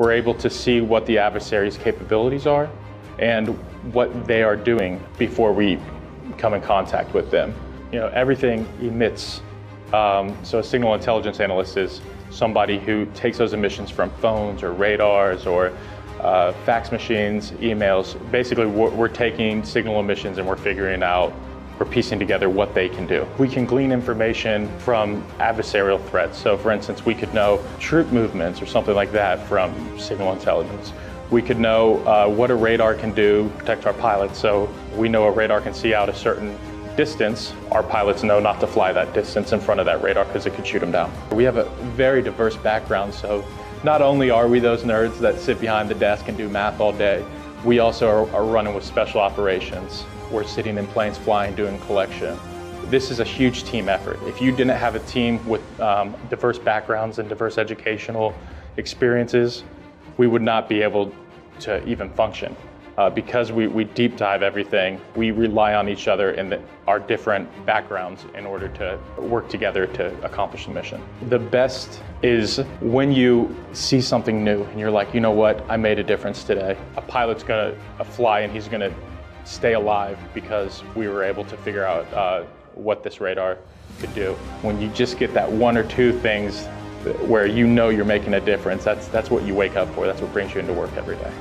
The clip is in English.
We're able to see what the adversary's capabilities are and what they are doing before we come in contact with them. You know, everything emits. Um, so a signal intelligence analyst is somebody who takes those emissions from phones or radars or uh, fax machines, emails. Basically, we're, we're taking signal emissions and we're figuring out we're piecing together what they can do. We can glean information from adversarial threats. So for instance, we could know troop movements or something like that from signal intelligence. We could know uh, what a radar can do, to protect our pilots. So we know a radar can see out a certain distance. Our pilots know not to fly that distance in front of that radar because it could shoot them down. We have a very diverse background. So not only are we those nerds that sit behind the desk and do math all day, we also are, are running with special operations. We're sitting in planes flying, doing collection. This is a huge team effort. If you didn't have a team with um, diverse backgrounds and diverse educational experiences, we would not be able to even function. Uh, because we, we deep dive everything, we rely on each other and our different backgrounds in order to work together to accomplish the mission. The best is when you see something new and you're like, you know what, I made a difference today. A pilot's gonna fly and he's gonna stay alive because we were able to figure out uh, what this radar could do. When you just get that one or two things where you know you're making a difference, that's, that's what you wake up for. That's what brings you into work every day.